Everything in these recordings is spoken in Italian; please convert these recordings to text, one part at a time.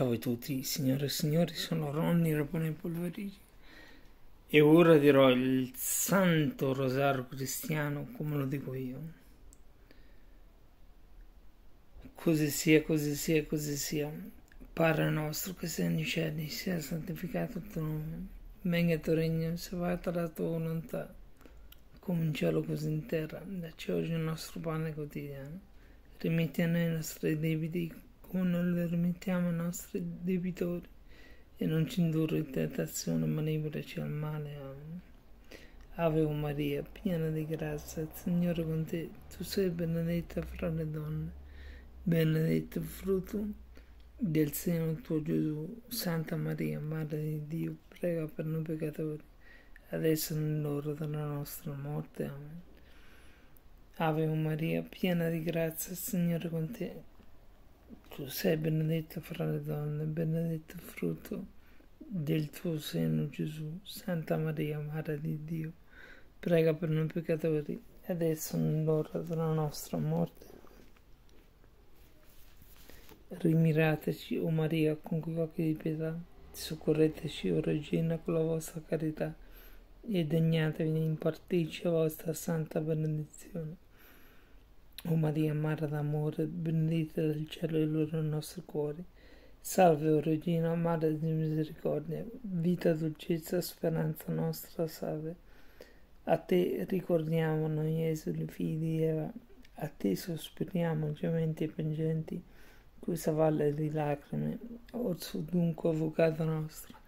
Ciao a tutti, signore e signori, sono Ronny Rapone Polverigi e ora dirò il Santo Rosario Cristiano come lo dico io. Così sia, così sia, così sia. Padre nostro che sei nei cieli, sia santificato il tuo nome. Venga il tuo regno, sia fatta la tua volontà, come in cielo così in terra. Dacci oggi il nostro pane quotidiano. Rimetti a noi i nostri debiti come noi lo rimettiamo ai nostri debitori e non ci indurre in tentazione, ma liberaci al male. Amen. Ave Maria, piena di grazia, il Signore con te, tu sei benedetta fra le donne, benedetto il frutto del seno tuo Gesù. Santa Maria, Madre di Dio, prega per noi peccatori, adesso nell'ora della nostra morte. Amen. Ave Maria, piena di grazia, il Signore con te, tu sei benedetta fra le donne, benedetto il frutto del tuo seno Gesù. Santa Maria, Madre di Dio, prega per noi peccatori, adesso nell'ora della nostra morte. Rimirateci, o Maria, con quei occhi di pietà, soccorreteci, o Regina, con la vostra carità, e degnatevi di impartirci la vostra santa benedizione o Maria, Madre d'amore, benedetta del cielo e loro nostri cuori. Salve, o Regina, Madre di misericordia, vita, dolcezza, speranza nostra, salve. A te ricordiamo noi esuli, figli di Eva, a te sospiriamo, gementi e piangenti, questa valle di lacrime, orso dunque, avvocato nostra,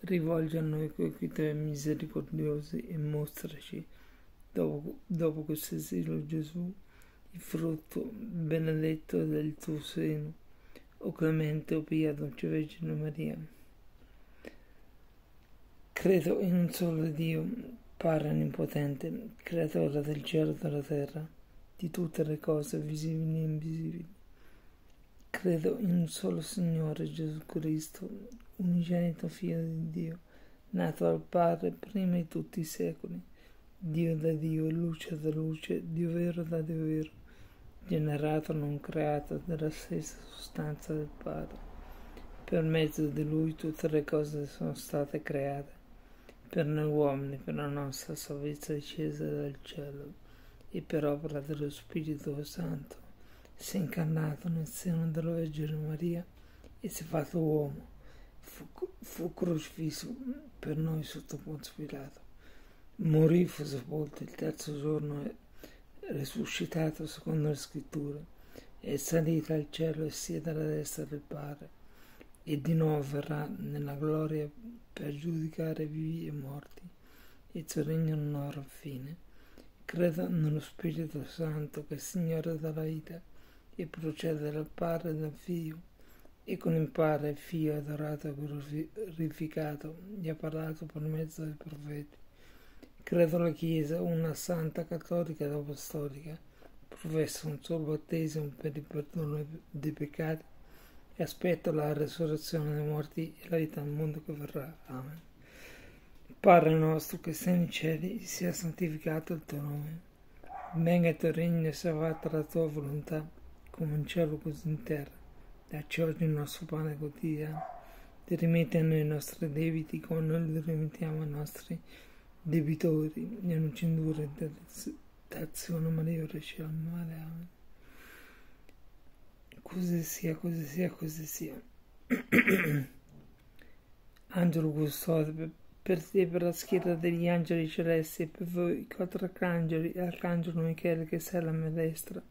rivolge a noi quei tuoi misericordiosi e mostraci, dopo, dopo questo esilo Gesù, il frutto benedetto del tuo seno, o clemente, o pia, dolce Vergine Maria. Credo in un solo Dio, Padre onnipotente, creatore del cielo e della terra, di tutte le cose visibili e invisibili. Credo in un solo Signore Gesù Cristo, unigenito Figlio di Dio, nato dal Padre prima di tutti i secoli, Dio da Dio, luce da luce, Dio vero da Dio vero generato non creato della stessa sostanza del Padre. Per mezzo di Lui tutte le cose sono state create, per noi uomini, per la nostra salvezza discesa dal cielo e per opera dello Spirito Santo, si è incarnato nel seno della Vergine Maria e si è fatto uomo. Fu, fu crocifisso per noi sotto Ponzio Pilato. Morì, fu sepolto il terzo giorno risuscitato secondo le scritture, è salito al cielo e siede alla destra del Padre, e di nuovo verrà nella gloria per giudicare vivi e morti, il suo regno non avrà fine. Credo nello Spirito Santo che è Signore della vita e procede dal Padre e dal Figlio, e con il Padre il Figlio adorato e glorificato, gli ha parlato per mezzo dei profeti Credo la Chiesa, una santa cattolica ed apostolica, professa un solo battesimo per il perdono dei peccati e aspetto la resurrezione dei morti e la vita nel mondo che verrà. Amen. Padre nostro che sei nei cieli, sia santificato il tuo nome. Venga il tuo regno e sia fatta la tua volontà, come in cielo così in terra. Dacci oggi il nostro pane quotidiano. Ti rimetti a noi i nostri debiti come noi li rimettiamo ai nostri debiti debitori e non ci indurre in tentazione, ma liberaci dal male. Amen. Così sia, così sia, così sia. Angelo custode per te, per la schiera degli angeli celesti per voi quattro arcangeli, Arcangelo Michele che sei alla mia destra,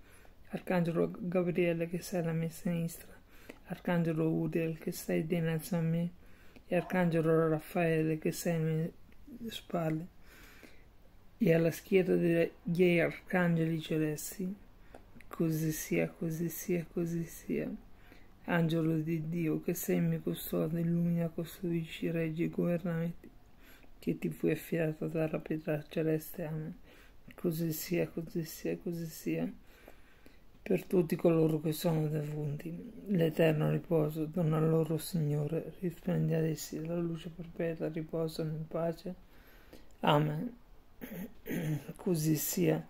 Arcangelo Gabriele che sei alla mia sinistra, Arcangelo Uriel che sei dinanzi a me e Arcangelo Raffaele che sei mie spalle e alla schiera degli arcangeli celesti. Così sia, così sia, così sia. Angelo di Dio, che sei mio custode, illumina, costruisci, reggi, governamenti, che ti fu affidato dalla pietra celeste. Amen. Così sia, così sia, così sia. Per tutti coloro che sono defunti, l'eterno riposo, dona loro, Signore, risplendi ad essi la luce perpetua, riposano in pace. Amen. Così sia,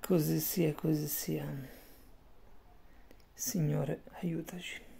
così sia, così sia. Signore, aiutaci.